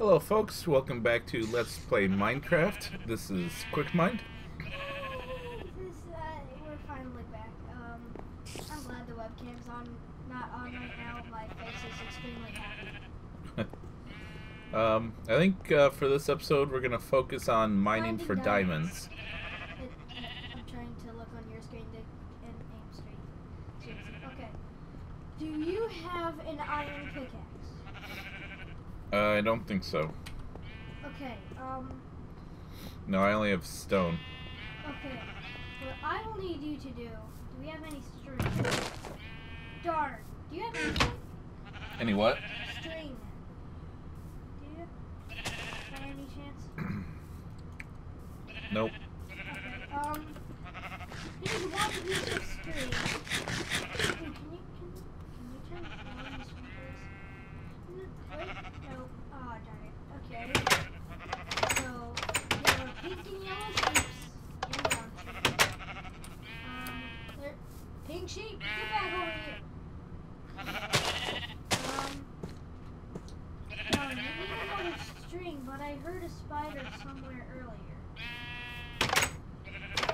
Hello folks, welcome back to Let's Play Minecraft. This is QuickMind. This, uh, we're finally back. Um, I'm glad the webcam's on, not on right now. My face is extremely happy. Um, I think uh, for this episode we're going to focus on mining Finding for diamonds. diamonds. It, I'm trying to look on your screen to and aim straight. Okay. Do you have an iron pickaxe? Uh, I don't think so. Okay. Um. No, I only have stone. Okay. What I will need you to do. Do we have any string? Darn. Do you have anything? Any what? String. Do you? By any chance? Nope. Okay, um, here's one piece of string. Wait, can you, can, can you turn on this one, please? No, Wait, no. Oh, darn it. Okay. So, there are pink and yellow sheeps and brown sheep. Um, there, pink sheep, get back over here. Um, no, need another string, but I heard a spider somewhere earlier.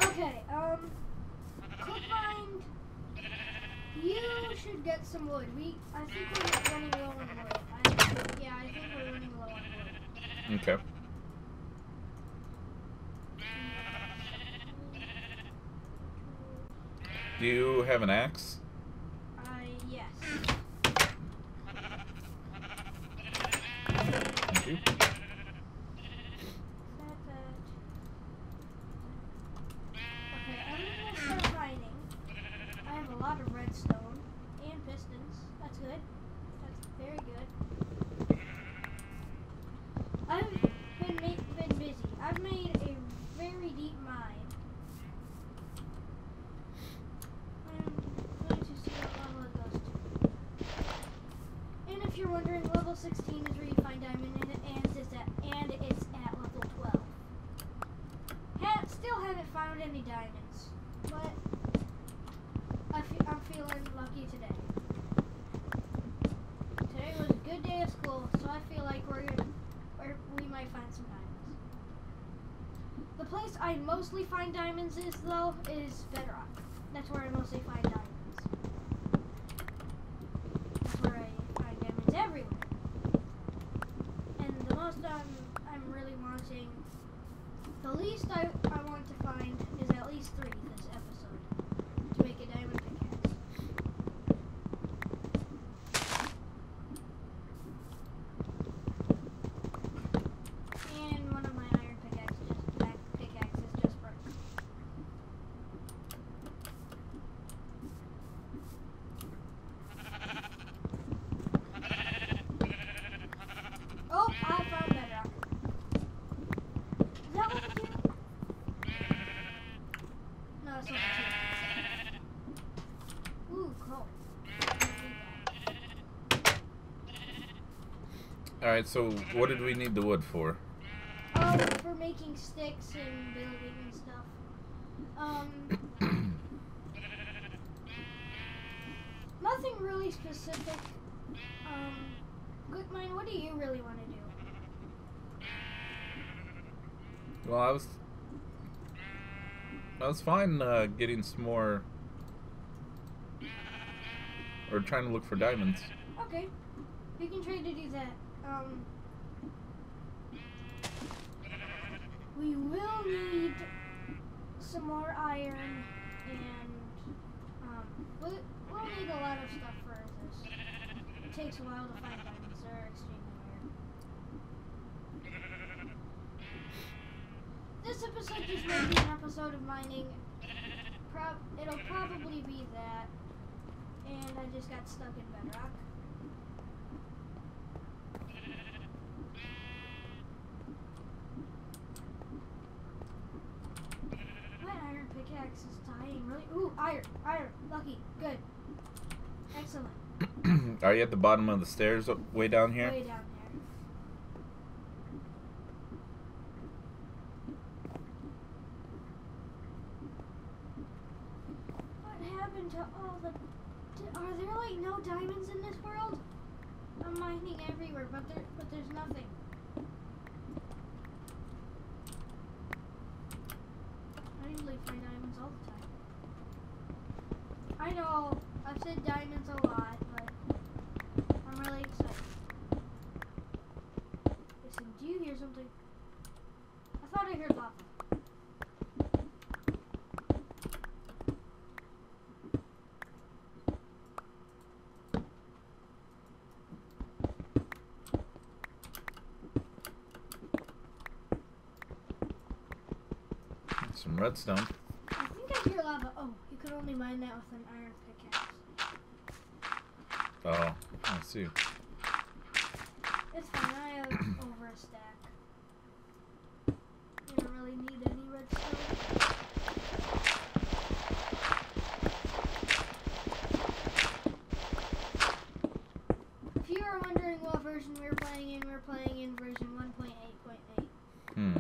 Okay, um, Cookmind, you should get some wood. We, I think we're running low on wood. I, yeah, I think we're running low on wood. Okay. Do you have an axe? Uh, yes. Thank you. That, that. Okay, I'm gonna start mining. I have a lot of redstone and pistons. That's good. That's very good. I've been ma- been busy. I've made a very deep mine. I'm going to see what level it goes to. And if you're wondering, level 16 is where you find diamond, and, it, and it's at and it's at level 12. Ha- still haven't found any diamonds, but I fe- I'm feeling lucky today. Today was a good day of school, so I feel like we're gonna, we're, we might find some diamonds. The place I mostly find diamonds is though is Bedrock. That's where I mostly find diamonds. That's where I find diamonds everywhere. And the most I'm, I'm really wanting, the least I, I want to find is at least three this episode to make a diamond pickaxe. And one of my iron pickaxes just back pickaxes just broke. Oh, I found bedrock. Is that level two? No, it's level two. Ooh, coal. Alright, so what did we need the wood for? Um, for making sticks and building and stuff. Um, nothing really specific. Um, QuickMind, what do you really want to do? Well, I was... I was fine uh, getting some more... Or trying to look for diamonds. Okay, we can try to do that. Um, we will need some more iron and um, we'll, we'll need a lot of stuff for this. It takes a while to find diamonds. They're extremely rare. This episode just might be an episode of mining. Prob- it'll probably be that. And I just got stuck in bedrock. My iron pickaxe is dying really. Ooh, iron, iron, lucky, good, excellent. Are you at the bottom of the stairs way down here? Way down there. What happened to all the? Are there like no diamonds in this world? I'm mining everywhere, but there, but there's nothing. I usually find diamonds all the time. I know I've said diamonds a lot, but I'm really excited. Listen, do you hear something? I thought I heard lava. Some redstone. I think I hear Ah, lava. Oh, you could only mine that with an iron pickaxe. Oh, I see. It's fine. I have over a stack. You don't really need any redstone. If you are wondering what version we're playing in, we're playing in version 1.8.8. Hmm.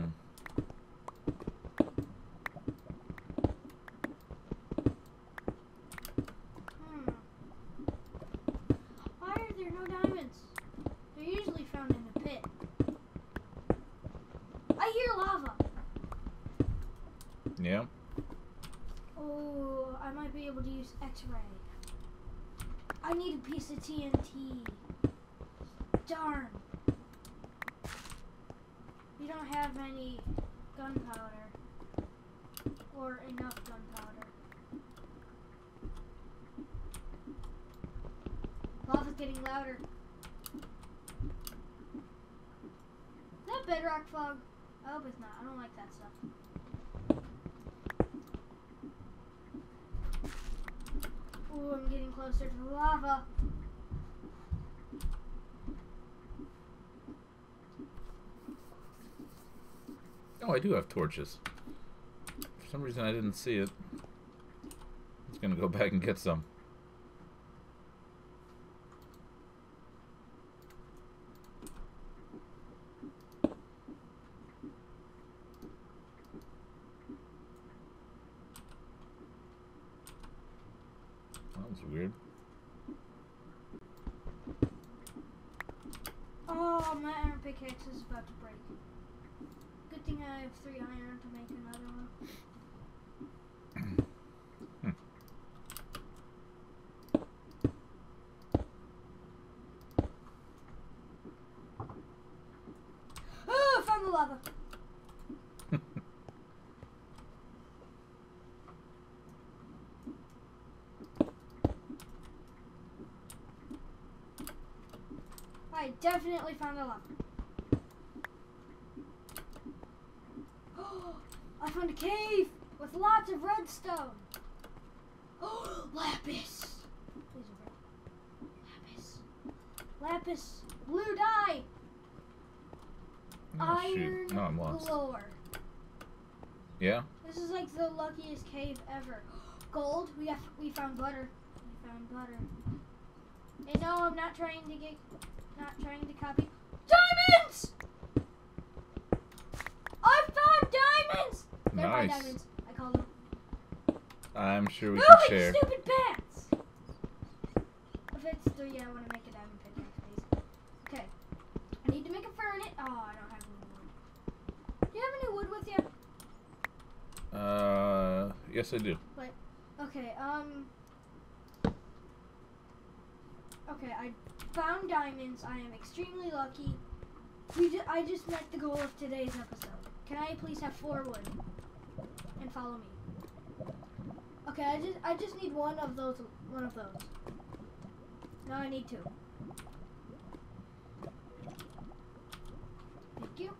Hmm. Why are there no diamonds? They're usually found in the pit. I hear lava. Yeah. Oh, I might be able use X-ray. I need a piece of TNT. Darn. We don't have any gunpowder. Or enough gunpowder. Lava's getting louder. Is that bedrock fog? I hope it's not. I don't like that stuff. Ooh, I'm getting closer to lava. Oh, I do have torches. For some reason, I didn't see it. I was gonna go back and get some. That was weird. Oh, my iron pickaxe is about to break. Good thing I have three iron to make another one. Oh, I definitely found the lava. I found a cave with lots of redstone. Oh, lapis. Lapis. Lapis. Blue dye. Oh, Iron shoot. No, oh, I'm lost. galore. Yeah? This is like the luckiest cave ever. Gold. We got. We found butter. We found butter. And no, I'm not trying to get. Not trying to copy. Diamonds. I found diamonds. They're my Nice. diamonds. I call them. I'm sure we no, can share. stupid bats. If it's three, I want to make a diamond pickaxe, please. Okay. I need to make a furnace. Oh, I don't have. Do you have any wood with you? Uh, yes, I do. But okay, um. Okay, I found diamonds. I am extremely lucky. We ju- I just met the goal of today's episode. Can I please have four wood? And follow me. Okay, I just I just need one of those one of those. Now I need two. Thank you.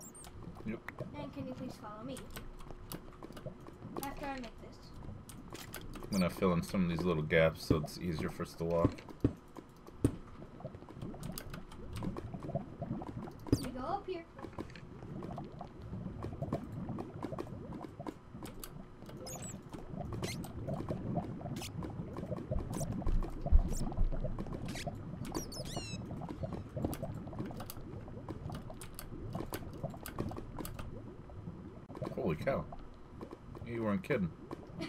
Yep. And can you please follow me? After I make this. I'm gonna fill in some of these little gaps so it's easier for us to walk. We go up here. Holy cow. You weren't kidding.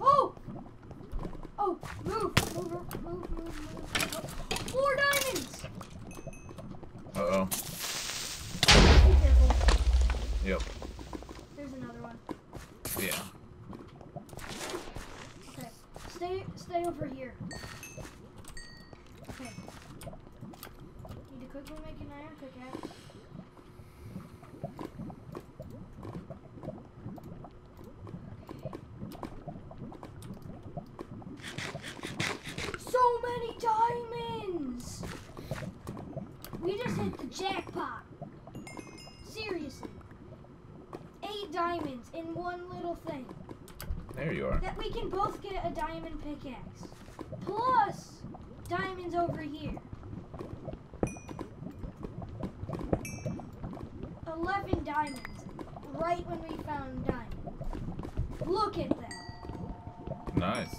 oh! Oh, move, move, move, move, move. Four diamonds! Uh oh. Yep. There's another one. Yeah. Okay. Stay stay over here. Okay. Need to quickly make an iron pickaxe. So many diamonds! We just hit the jackpot. Seriously. Eight diamonds in one little thing. There you are. That we can both get a diamond pickaxe. Plus diamonds over here. Eleven diamonds. Right when we found diamonds. Look at that. Nice.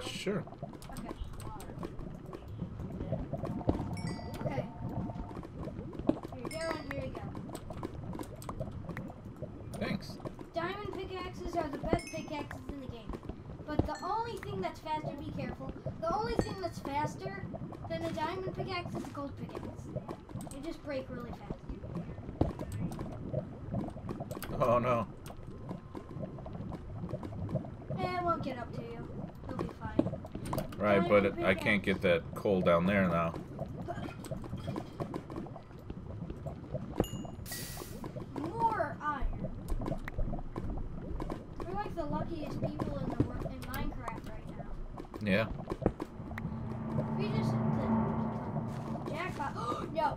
Uh, sure. Okay. Okay. Here you go and here you go. Thanks. Diamond pickaxes are the best pickaxes in the game. But the only thing that's faster, be careful, the only thing that's faster than a diamond pickaxe is a gold pickaxe. They just break really fast. Oh no. Eh, it won't get up to you. You'll be fine. Right, but I can't get that coal down there now. More iron. We're like the luckiest people in the world in Minecraft right now. Yeah. We just the jackpot. no.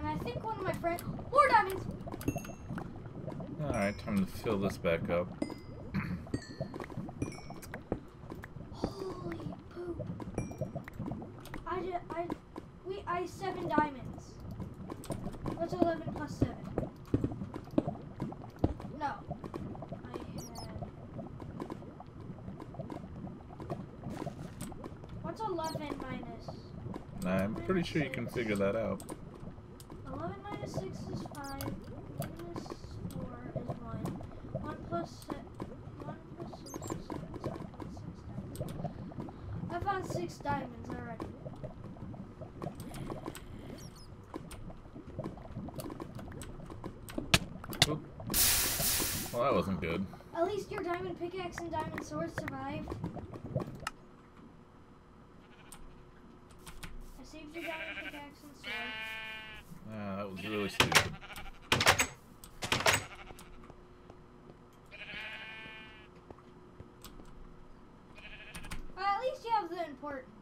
And I think one of my friends. More diamonds. Alright, time to fill this back up. Holy poop. I just, I, we, I seven diamonds. What's 11 plus 7? No. I had. What's 11 minus? I'm pretty sure you can figure that out. 11 minus 6 is 5. Minus 4 is 1. 1 plus 7. 1 plus 6 is 7. So I 6 diamonds. I found 6 diamonds already. Well, that wasn't good. At least your diamond pickaxe and diamond sword survived. I saved your diamond pickaxe and sword. Ah, that was really stupid. Well, at least you have the important things.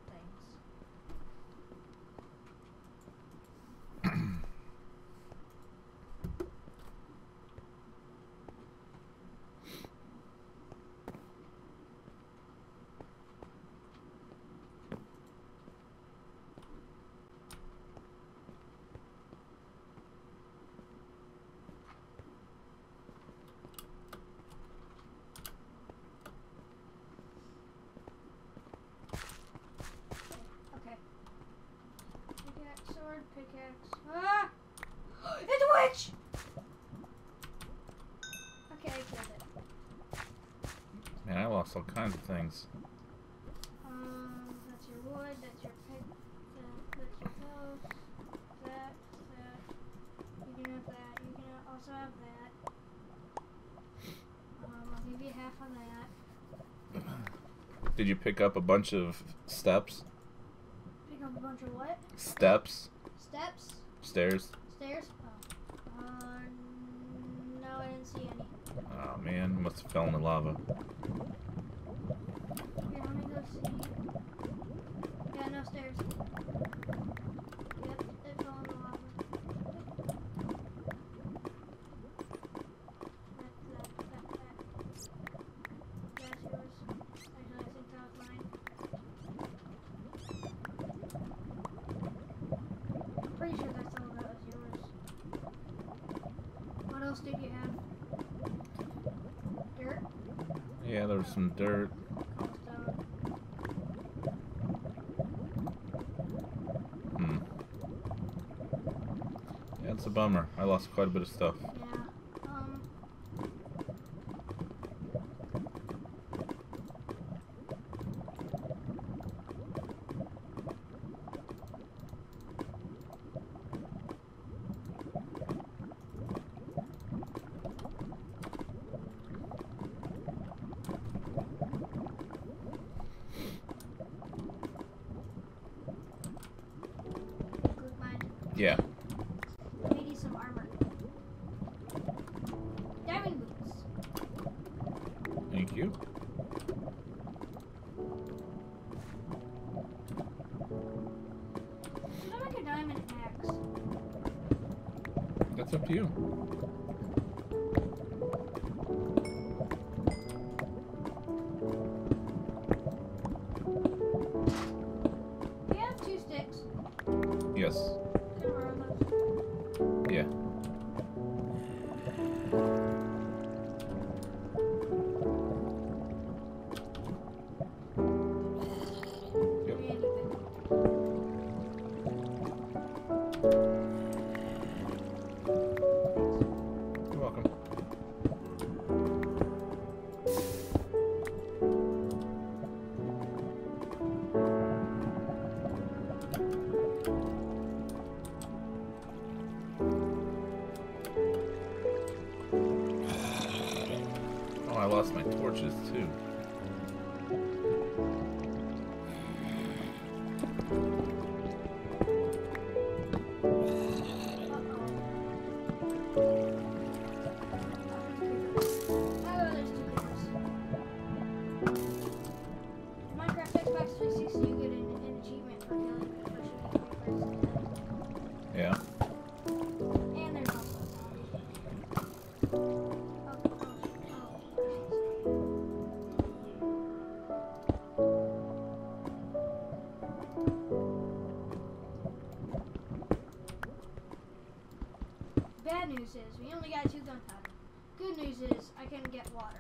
Okay. Pickaxe, sword, pickaxe. Ah! It's a witch! Okay, I killed it. Man, I lost all kinds of things. Um, that's your wood, that's your pick, that, that's your post, that, that. You can have that. You can also have that. Um, I'll give you half of that. Did you pick up a bunch of steps? Pick up a bunch of what? Steps? Steps? Stairs? Stairs? Oh. Uh, no, I didn't see any. Oh man, must have fell in the lava. Here, let me go see. Yeah, no stairs. Yep, it fell in the lava. That, that, that, that. That's yours. Actually, I think that was mine. I'm pretty sure that's all that was yours. What else did you have? Dirt? Yeah, there was some dirt. Hmm. Yeah, That's a bummer. I lost quite a bit of stuff. To you. We have two sticks. Yes. Lost my torches too. News is we only got two gunpowder. Good news is I can get water.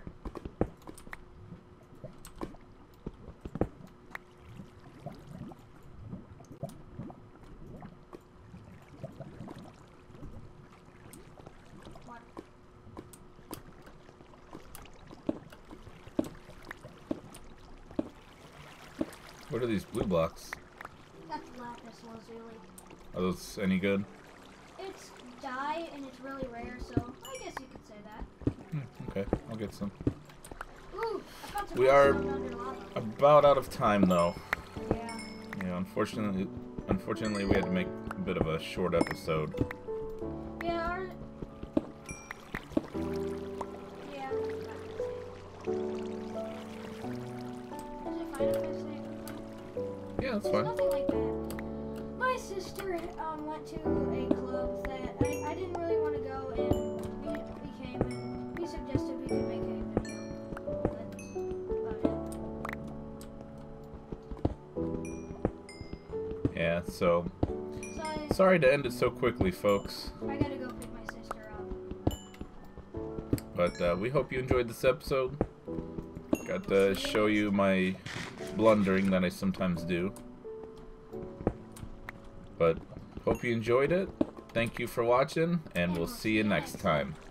Water. What are these blue blocks? That's lapis lazuli. Are those any good? Dye and it's really rare, so I guess you could say that. Hmm, okay, I'll get some. Ooh, I found some We are- redstone under lava. About out of time though. Yeah. Yeah, unfortunately, unfortunately, we had to make a bit of a short episode. Yeah, our... Yeah. Is it fine if I say Yeah, that's It's fine. nothing like that. My sister um, went to so it. So I, sorry to end it so quickly, folks. I gotta go pick my sister up. But uh, we hope you enjoyed this episode. Got to show you my blundering that I sometimes do. But hope you enjoyed it. Thank you for watching, and we'll see you next time. Bye bye. Witch!